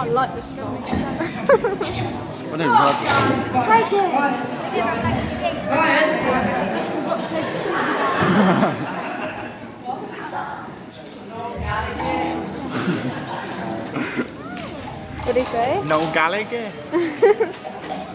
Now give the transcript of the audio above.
I like this song. I don't like this. Break it! What did he say? Noel Gallagher.